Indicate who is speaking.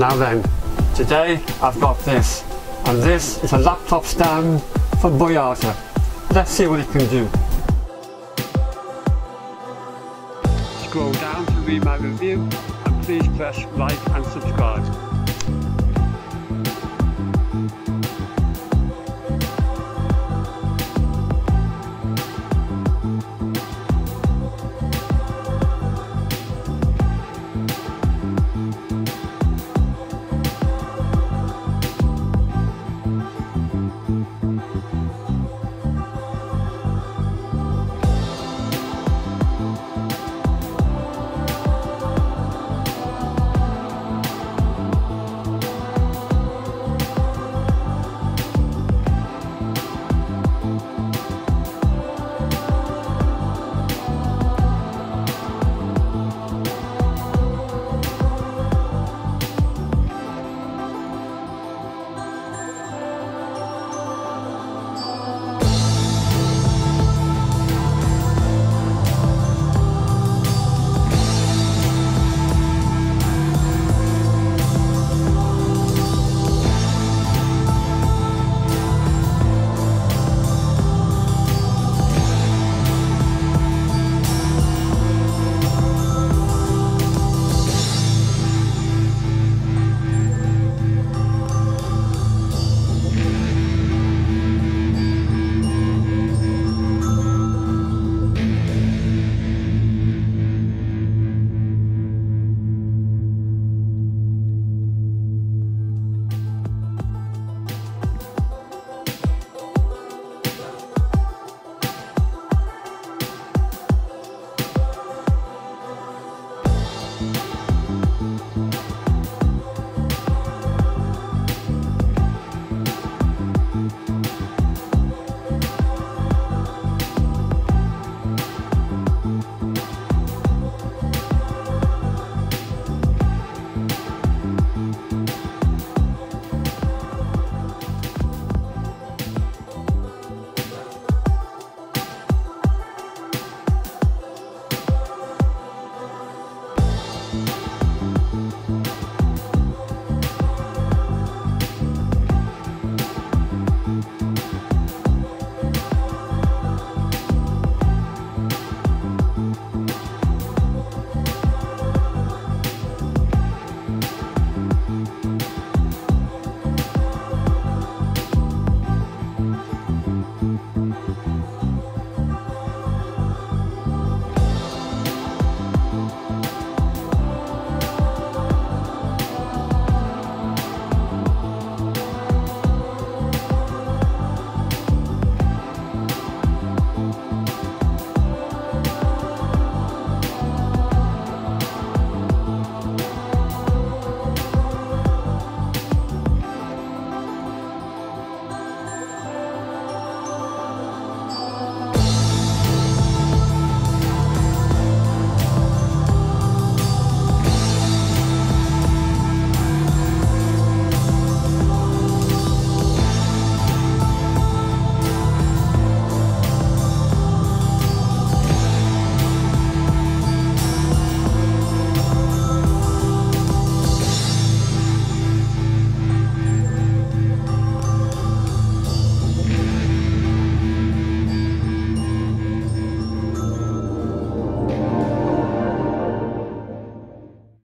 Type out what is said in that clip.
Speaker 1: Now then, today I've got this, and this is a laptop stand for Boyata. Let's see what it can do. Scroll down to read my review and please press like and subscribe.